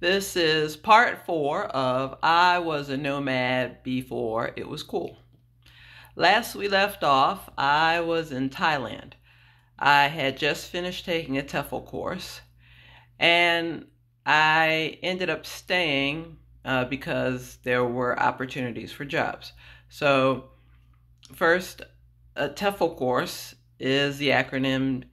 This is part four of I Was a Nomad Before It Was Cool. Last we left off, I was in Thailand. I had just finished taking a TEFL course and I ended up staying uh, because there were opportunities for jobs. So, first, a TEFL course is the acronym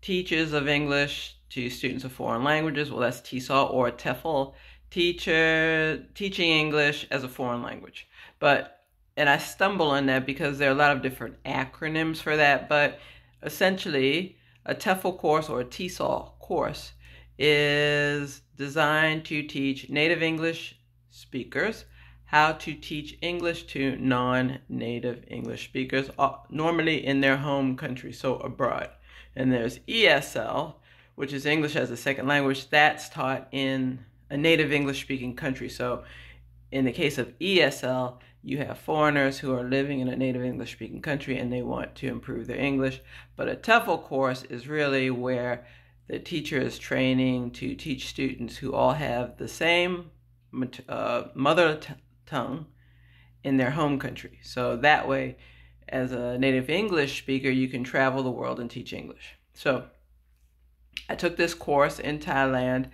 Teachers of English to students of foreign languages. Well, that's TESOL or TEFL, teacher teaching English as a foreign language. But and I stumble on that because there are a lot of different acronyms for that. But essentially, a TEFL course or a TESOL course is designed to teach native English speakers how to teach English to non native English speakers, uh, normally in their home country, so abroad. And there's ESL, which is English as a second language, that's taught in a native English speaking country. So, in the case of ESL, you have foreigners who are living in a native English speaking country and they want to improve their English. But a TEFL course is really where the teacher is training to teach students who all have the same uh, mother tongue in their home country. So that way, as a native English speaker, you can travel the world and teach English. So, I took this course in Thailand,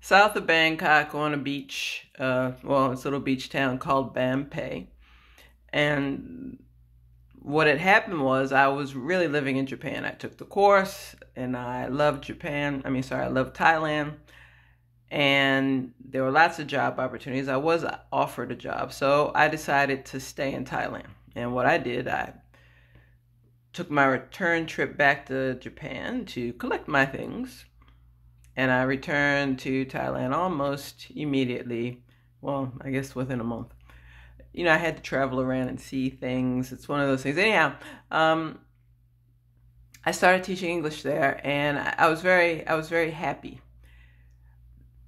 south of Bangkok, on a beach. Uh, well, it's a little beach town called Ban Phe. And what had happened was I was really living in Japan. I took the course and I loved Japan. I mean, sorry, I loved Thailand. And there were lots of job opportunities. I was offered a job. So I decided to stay in Thailand. And what I did, I took my return trip back to Japan to collect my things. And I returned to Thailand almost immediately. Well, I guess within a month. You know, I had to travel around and see things. It's one of those things. Anyhow, um, I started teaching English there, and I was very, I was very happy.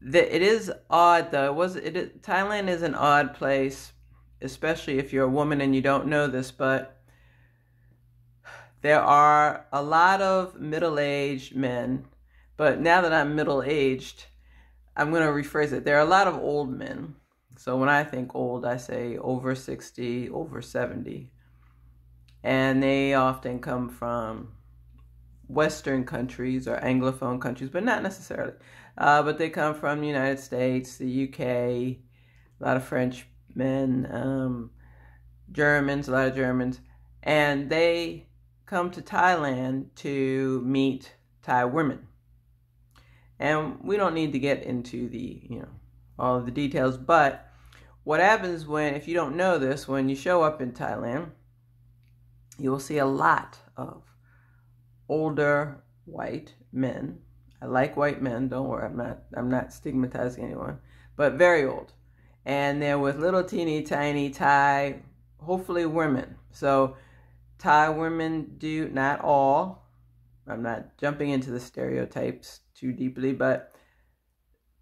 That it is odd though. It was it? Thailand is an odd place, especially if you're a woman and you don't know this, but there are a lot of middle aged men, but now that I'm middle aged, I'm going to rephrase it. There are a lot of old men. So when I think old, I say over 60, over 70. And they often come from Western countries or Anglophone countries, but not necessarily. Uh, but they come from the United States, the UK, a lot of French men, um, Germans, a lot of Germans. And they come to Thailand to meet Thai women. And we don't need to get into the, you know, all of the details, but what happens when, if you don't know this, when you show up in Thailand, you will see a lot of older white men. I like white men, don't worry, I'm not I'm not stigmatizing anyone, but very old. And they're with little teeny tiny Thai, hopefully women. So Thai women do, not all, I'm not jumping into the stereotypes too deeply, but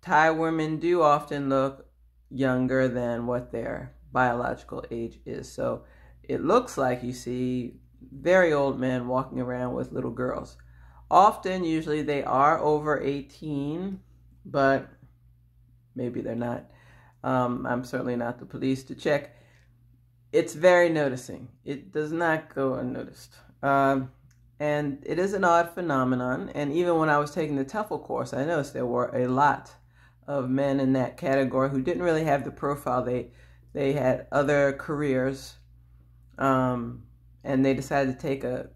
Thai women do often look younger than what their biological age is. So it looks like you see very old men walking around with little girls. Often, usually, they are over 18, but maybe they're not. Um, I'm certainly not the police to check it's very noticing. It does not go unnoticed. Um, and it is an odd phenomenon. And even when I was taking the TEFL course, I noticed there were a lot of men in that category who didn't really have the profile. They they had other careers, um, and they decided to take a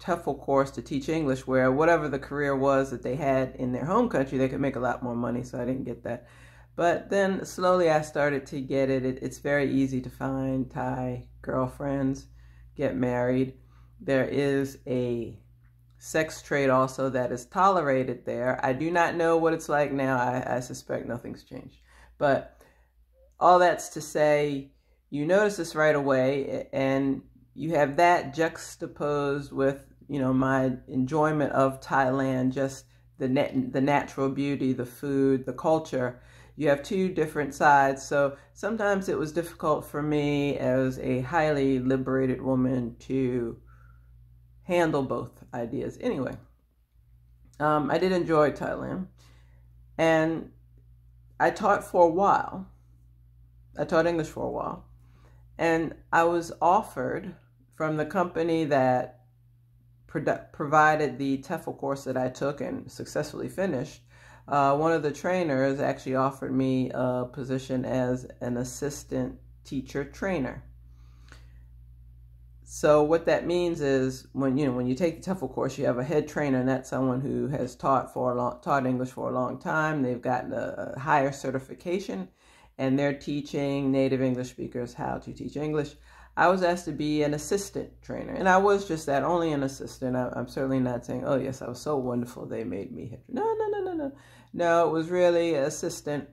TEFL course to teach English, where whatever the career was that they had in their home country, they could make a lot more money. So I didn't get that. But then slowly I started to get it. it. It's very easy to find Thai girlfriends, get married. There is a sex trade also that is tolerated there. I do not know what it's like now. I, I suspect nothing's changed. But all that's to say, you notice this right away, and you have that juxtaposed with, you know, my enjoyment of Thailand, just the net, the natural beauty, the food, the culture you have two different sides. So sometimes it was difficult for me as a highly liberated woman to handle both ideas. Anyway, um, I did enjoy Thailand. And I taught for a while. I taught English for a while. And I was offered from the company that provided the TEFL course that I took and successfully finished. Uh, one of the trainers actually offered me a position as an assistant teacher trainer. So what that means is when you know when you take the TEFL course, you have a head trainer, and that's someone who has taught for a long, taught English for a long time. They've gotten a, a higher certification, and they're teaching native English speakers how to teach English. I was asked to be an assistant trainer, and I was just that, only an assistant. I, am certainly not saying, "Oh yes, I was so wonderful they made me head." No, no, no, no, no. No, it was really assistant,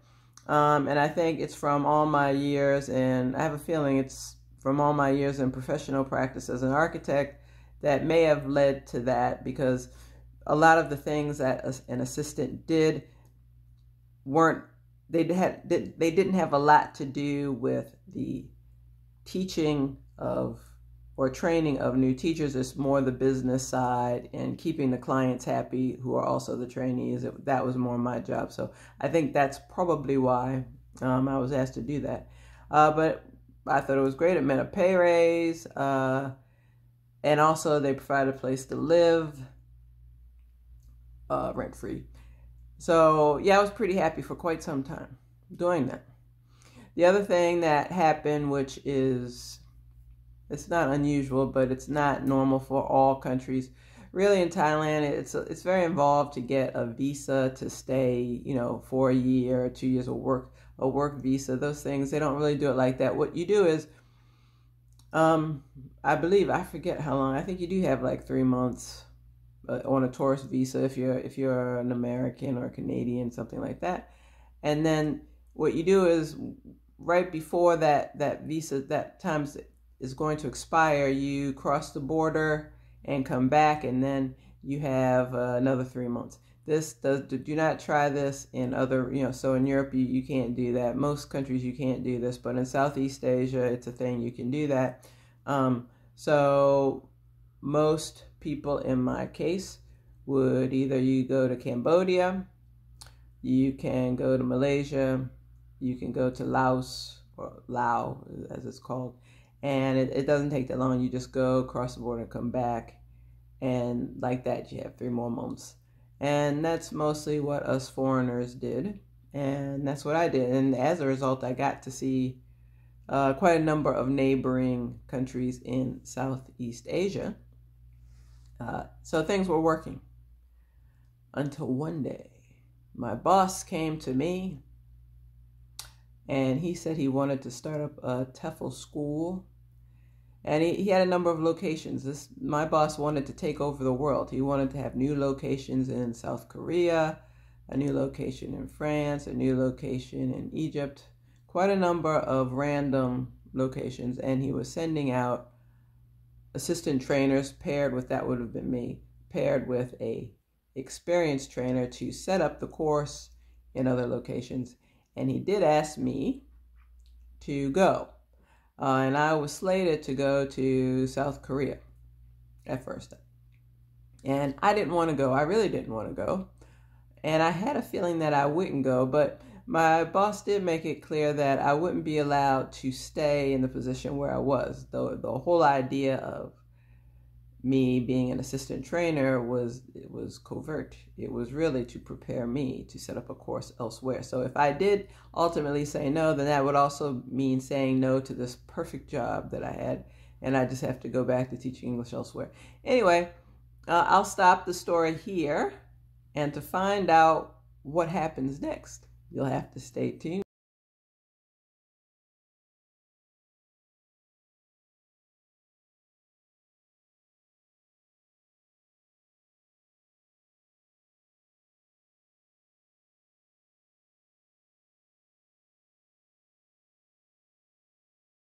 um, and I think it's from all my years, and I have a feeling it's from all my years in professional practice as an architect that may have led to that because a lot of the things that an assistant did weren't they had they didn't have a lot to do with the teaching of or training of new teachers it's more the business side and keeping the clients happy who are also the trainees it, that was more my job so i think that's probably why um, i was asked to do that uh, but I thought it was great. It meant a pay raise, uh, and also they provided a place to live, uh, rent free. So yeah, I was pretty happy for quite some time doing that. The other thing that happened, which is it's not unusual, but it's not normal for all countries. Really, in Thailand, it's it's very involved to get a visa to stay, you know, for a year or two years of work a work visa, those things. They don't really do it like that. What you do is, um, I believe I forget how long. I think you do have like three months uh, on a tourist visa if you're if you're an American or a Canadian, something like that. And then what you do is right before that that visa that times is going to expire, you cross the border and come back, and then you have uh, another three months. This does do not try this in other you know so in Europe you, you can't do that. Most countries you can't do this, but in Southeast Asia it's a thing you can do that. Um, so most people in my case would either you go to Cambodia, you can go to Malaysia, you can go to Laos or Lao as it's called, and it, it doesn't take that long. You just go across the border come back, and like that you have three more months. And that's mostly what us foreigners did. And that's what I did. And as a result, I got to see uh, quite a number of neighboring countries in Southeast Asia. Uh, so things were working until one day my boss came to me and he said he wanted to start up a TEFL school and he, he had a number of locations. This my boss wanted to take over the world. He wanted to have new locations in South Korea, a new location in France, a new location in Egypt, quite a number of random locations, and he was sending out assistant trainers paired with that would have been me, paired with a experienced trainer to set up the course in other locations. And he did ask me to go. Uh, and I was slated to go to South Korea at first. And I didn't want to go. I really didn't want to go. And I had a feeling that I wouldn't go, but my boss did make it clear that I wouldn't be allowed to stay in the position where I was. The, the whole idea of me being an assistant trainer was it was covert. It was really to prepare me to set up a course elsewhere. So if I did ultimately say no, then that would also mean saying no to this perfect job that I had, and I just have to go back to teaching English elsewhere. Anyway, uh, I'll stop the story here, and to find out what happens next, you'll have to stay tuned.